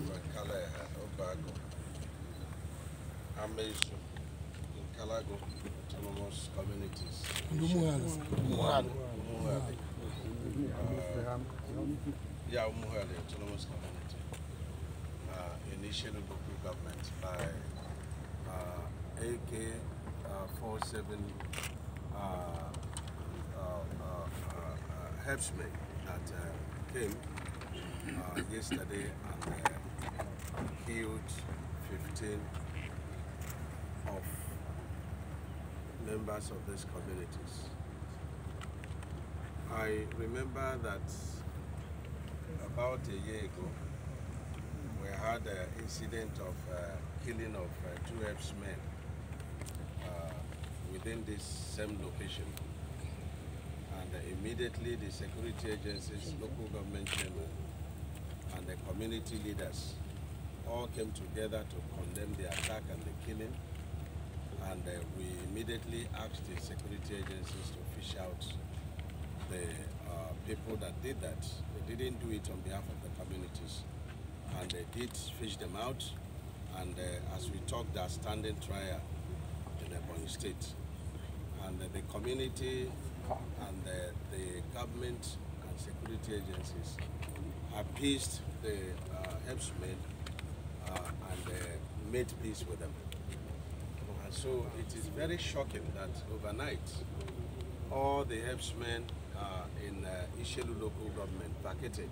Obago, Amesu, in Kalago Autonomous Communities. Autonomous Community. Uh, local government by uh, AK uh, 47 Herbsman that came yesterday and uh, killed 15 of members of these communities. I remember that about a year ago, we had an incident of uh, killing of uh, two men uh, within this same location. And immediately the security agencies, local government chairman, and the community leaders all came together to condemn the attack and the killing. And uh, we immediately asked the security agencies to fish out the uh, people that did that. They didn't do it on behalf of the communities. And they did fish them out. And uh, as we talked, they standing trial in Ebonyi State. And uh, the community and uh, the government and security agencies appeased the uh, herdsmen uh, and uh, made peace with them. And so it is very shocking that overnight all the herdsmen uh, in uh, Ishielu local government vacated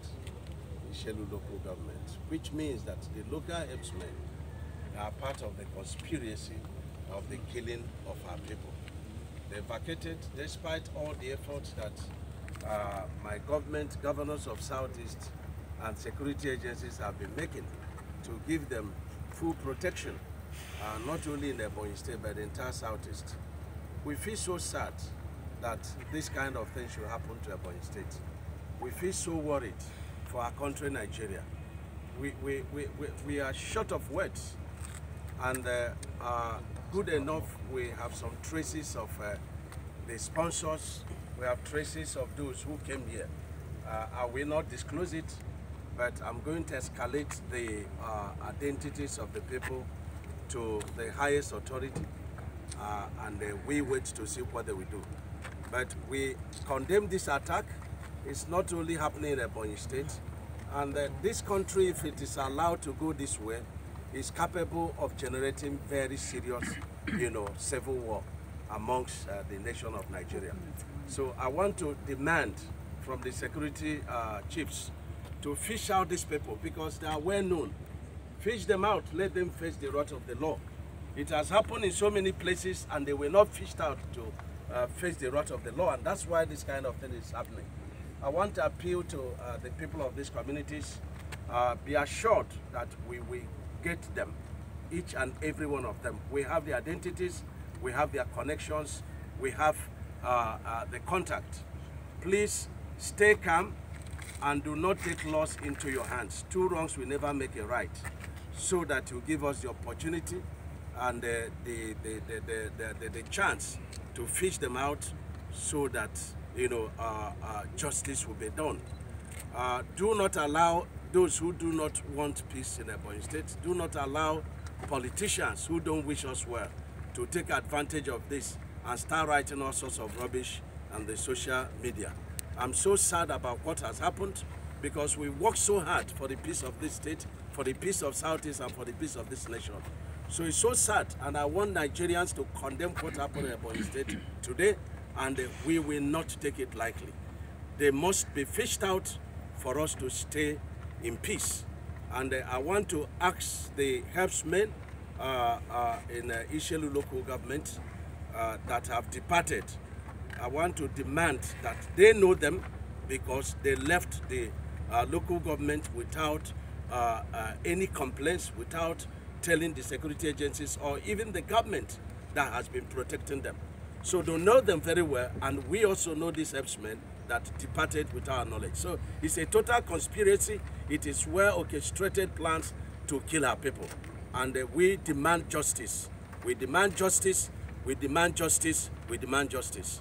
Ishielu local government, which means that the local herdsmen are part of the conspiracy of the killing of our people. They vacated despite all the efforts that uh, my government, governors of Southeast and security agencies have been making to give them full protection, uh, not only in Ebonyi State, but the entire Southeast. We feel so sad that this kind of thing should happen to Ebonyi State. We feel so worried for our country, Nigeria. We, we, we, we, we are short of words and uh, uh, good enough we have some traces of uh, the sponsors, we have traces of those who came here. Uh, I will not disclose it, but I'm going to escalate the uh, identities of the people to the highest authority uh, and uh, we wait to see what they will do. But we condemn this attack. It's not only happening in Ebonyi State, and uh, this country, if it is allowed to go this way, is capable of generating very serious, you know, civil war amongst uh, the nation of Nigeria. So I want to demand from the security uh, chiefs to fish out these people because they are well known. Fish them out, let them face the wrath of the law. It has happened in so many places and they were not fished out to uh, face the wrath of the law and that's why this kind of thing is happening. I want to appeal to uh, the people of these communities, uh, be assured that we will get them, each and every one of them. We have the identities, we have their connections, we have uh, uh, the contact. Please stay calm and do not take laws into your hands. Two wrongs will never make a right. So that you give us the opportunity and uh, the, the, the, the, chance to fish them out so that you know justice will be done. Uh, do not allow those who do not want peace in Ebonyi State, do not allow politicians who don't wish us well to take advantage of this and start writing all sorts of rubbish on the social media. I'm so sad about what has happened because we worked so hard for the peace of this state, for the peace of Southeast and for the peace of this nation. So it's so sad and I want Nigerians to condemn what happened in Ebonyi State today and we will not take it lightly. They must be fished out for us to stay in peace. And uh, I want to ask the herdsmen uh, uh, in uh, Ishielu local government uh, that have departed, I want to demand that they know them because they left the uh, local government without uh, uh, any complaints, without telling the security agencies or even the government that has been protecting them. So they know them very well, and we also know these herdsmen that departed with our knowledge. So it's a total conspiracy. It is well orchestrated plans to kill our people. And uh, we demand justice. We demand justice. We demand justice. We demand justice.